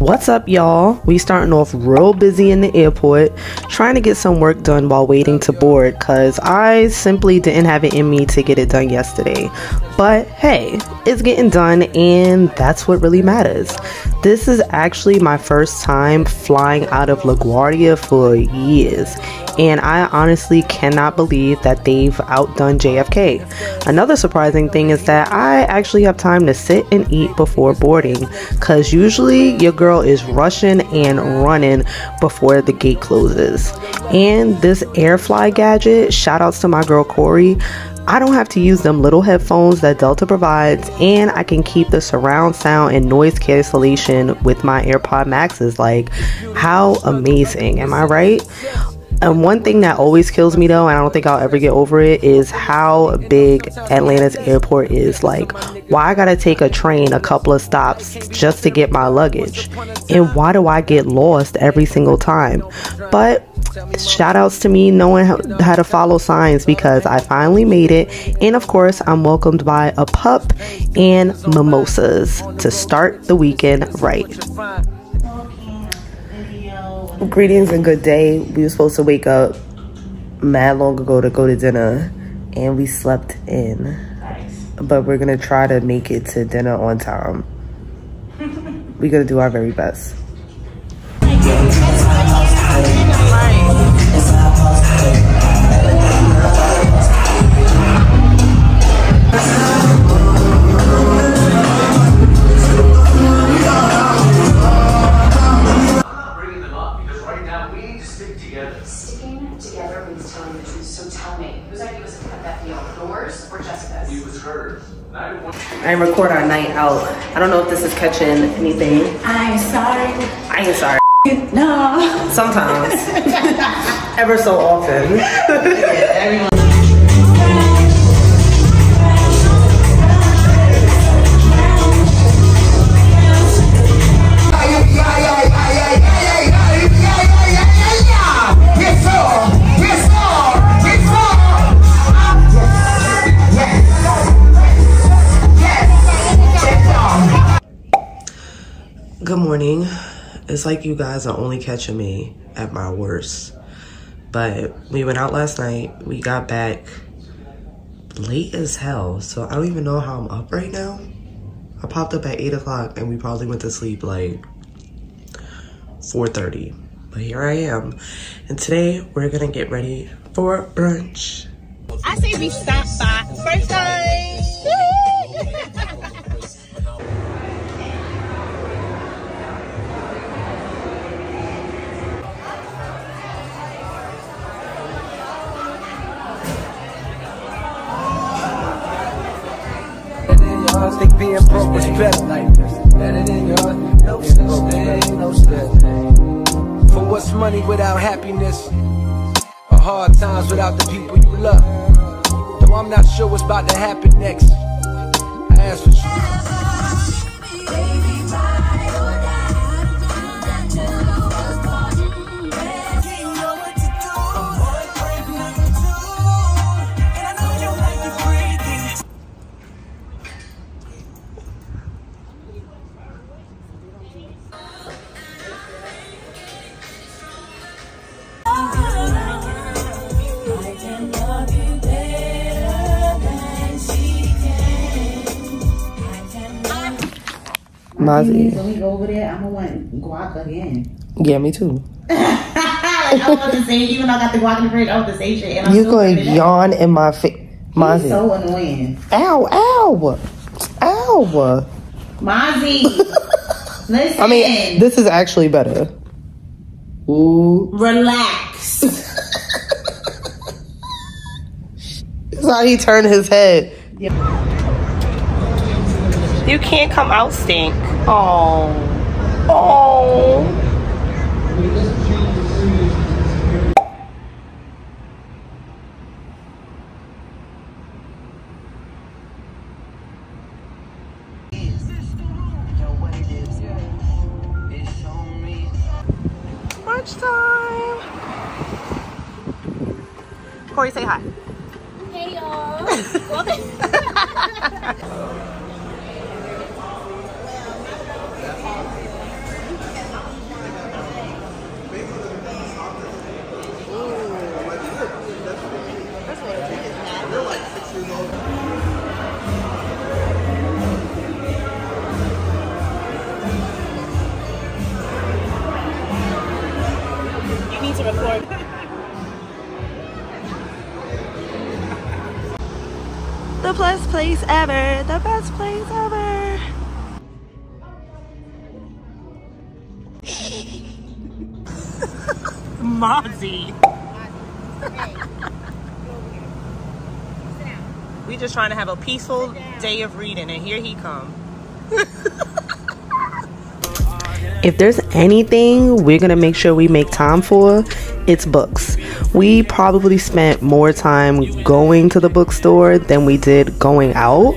What's up, y'all? We starting off real busy in the airport, trying to get some work done while waiting to board, cause I simply didn't have it in me to get it done yesterday. But hey, it's getting done, and that's what really matters. This is actually my first time flying out of LaGuardia for years, and I honestly cannot believe that they've outdone JFK. Another surprising thing is that I actually have time to sit and eat before boarding, cause usually your girl is rushing and running before the gate closes. And this AirFly gadget, shout outs to my girl Corey. I don't have to use them little headphones that Delta provides, and I can keep the surround sound and noise cancellation with my AirPod Maxes. Like, how amazing, am I right? And one thing that always kills me though, and I don't think I'll ever get over it, is how big Atlanta's airport is. Like, why I gotta take a train a couple of stops just to get my luggage? And why do I get lost every single time? But shout outs to me knowing how, how to follow signs because I finally made it. And of course, I'm welcomed by a pup and mimosas to start the weekend right. Greetings and good day. We were supposed to wake up mad long ago to go to dinner and we slept in. But we're gonna try to make it to dinner on time. we're gonna do our very best. Because now we need to stick together. Sticking together means telling the truth. So tell me, whose idea was to cut that deal? Yours or Jessica's? It was hers. I want I record our night out. I don't know if this is catching anything. I'm sorry. I ain't sorry. No. Sometimes. Ever so often. Good morning. It's like you guys are only catching me at my worst. But we went out last night. We got back late as hell. So I don't even know how I'm up right now. I popped up at 8 o'clock and we probably went to sleep like 4.30. But here I am. And today we're gonna get ready for brunch. I say we stop by first time. Better. Better than yours. No such thing, no such thing. For what's money without happiness? Or hard times without the people you love? Though I'm not sure what's about to happen next. I ask for you. Mozzie. When we go over there, I'm gonna want guac again. Yeah, me too. like, I want the same, even though I got the guac in the fridge, I want the same shit. And I'm You going to yawn in my face. Mozzie. so annoying. Ow, ow. Ow. Mozzie, listen. I mean, this is actually better. Ooh. relax. That's how he turned his head. You can't come out stink. Oh. Oh. Lunchtime. Corey, say hi. Hey y'all. The best place ever. The best place ever. Mozzie. we just trying to have a peaceful day of reading, and here he come. If there's anything we're gonna make sure we make time for, it's books. We probably spent more time going to the bookstore than we did going out,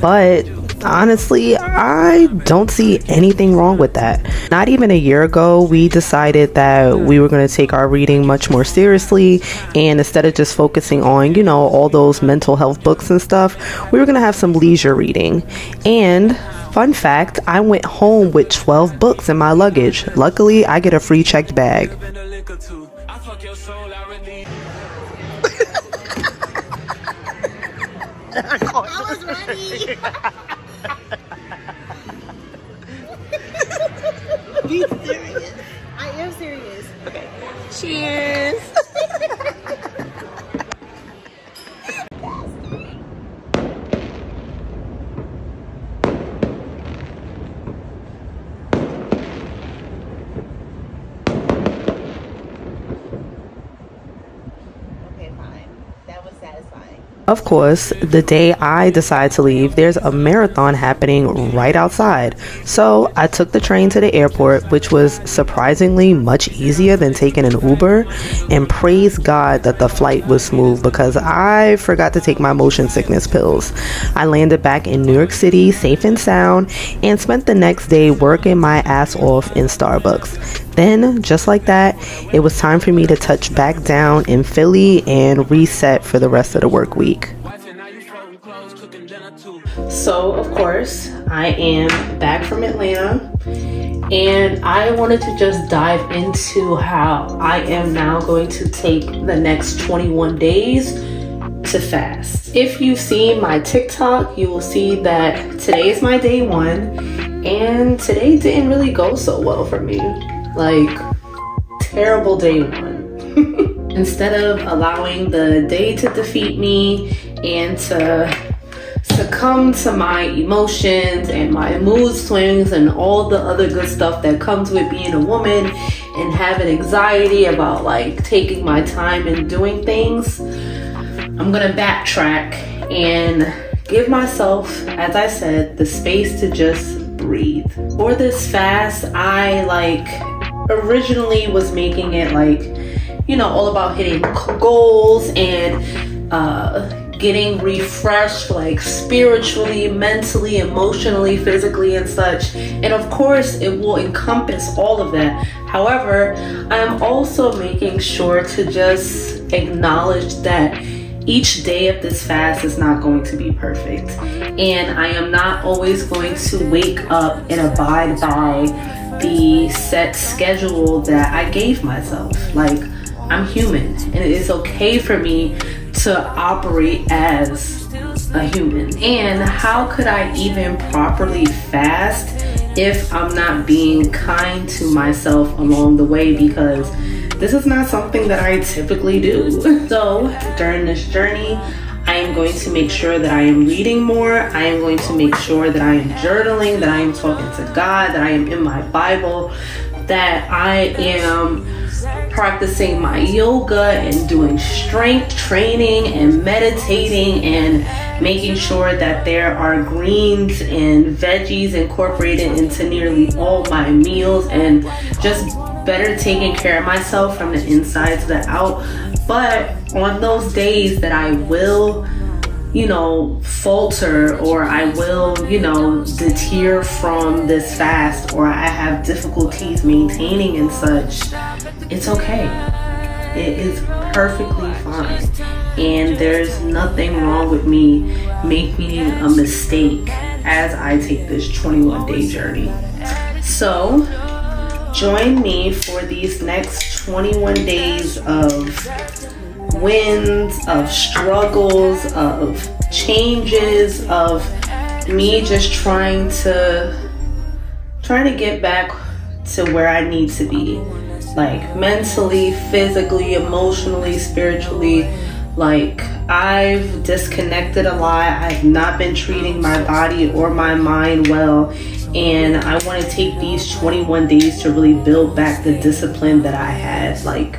but honestly, I don't see anything wrong with that. Not even a year ago, we decided that we were going to take our reading much more seriously, and instead of just focusing on, you know, all those mental health books and stuff, we were going to have some leisure reading. And Fun fact I went home with 12 books in my luggage. Luckily, I get a free checked bag. I was ready. Be serious. I am serious. Okay. Cheers. Okay, fine. That was satisfying. Of course, the day I decide to leave, there's a marathon happening right outside. So I took the train to the airport, which was surprisingly much easier than taking an Uber. And praise God that the flight was smooth because I forgot to take my motion sickness pills. I landed back in New York City safe and sound and spent the next day working my ass off in Starbucks. Then, just like that, it was time for me to touch back down in Philly and reset for the rest of the work week. So, of course, I am back from Atlanta and I wanted to just dive into how I am now going to take the next 21 days to fast. If you've seen my TikTok, you will see that today is my day one, and today didn't really go so well for me. Like, terrible day one. Instead of allowing the day to defeat me and to succumb to my emotions and my mood swings and all the other good stuff that comes with being a woman and having anxiety about like taking my time and doing things, I'm gonna backtrack and give myself, as I said, the space to just breathe. For this fast, I like originally was making it like, you know, all about hitting goals and uh, getting refreshed, like spiritually, mentally, emotionally, physically, and such. And of course, it will encompass all of that. However, I'm also making sure to just acknowledge that each day of this fast is not going to be perfect. And I am not always going to wake up and abide by the set schedule that I gave myself. Like, I'm human, and it is okay for me to operate as a human. And how could I even properly fast if I'm not being kind to myself along the way? Because this is not something that I typically do. So, during this journey, I am going to make sure that I am reading more. I am going to make sure that I am journaling, that I am talking to God, that I am in my Bible, that I am practicing my yoga and doing strength training and meditating and making sure that there are greens and veggies incorporated into nearly all my meals and just better taking care of myself from the inside to the out. But on those days that I will you know, falter or I will, you know, deter from this fast or I have difficulties maintaining and such, it's okay. It is perfectly fine. And there's nothing wrong with me making a mistake as I take this 21 day journey. So, join me for these next 21 days of wins, of struggles, of changes, of me just trying to trying to get back to where I need to be. like mentally, physically, emotionally, spiritually. Like, I've disconnected a lot. I've not been treating my body or my mind well. And I want to take these 21 days to really build back the discipline that I had, like,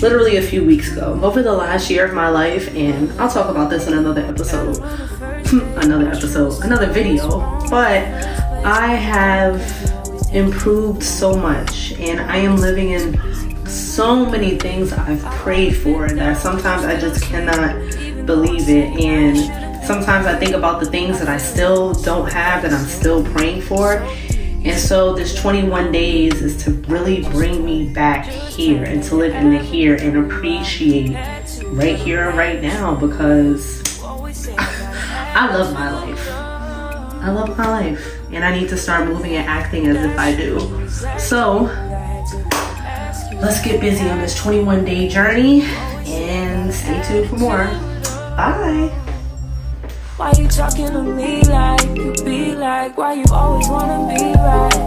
literally a few weeks ago. Over the last year of my life, and I'll talk about this in another episode, another episode, another video, but I have improved so much and I am living in so many things I've prayed for that sometimes I just cannot believe it. And sometimes I think about the things that I still don't have that I'm still praying for. And so this 21 days is to really bring me back here and to live in the here and appreciate right here and right now because I love my life. I love my life and I need to start moving and acting as if I do. So let's get busy on this 21 day journey and stay tuned for more. Bye. Why you talking to me like you be like? Why you always wanna be right?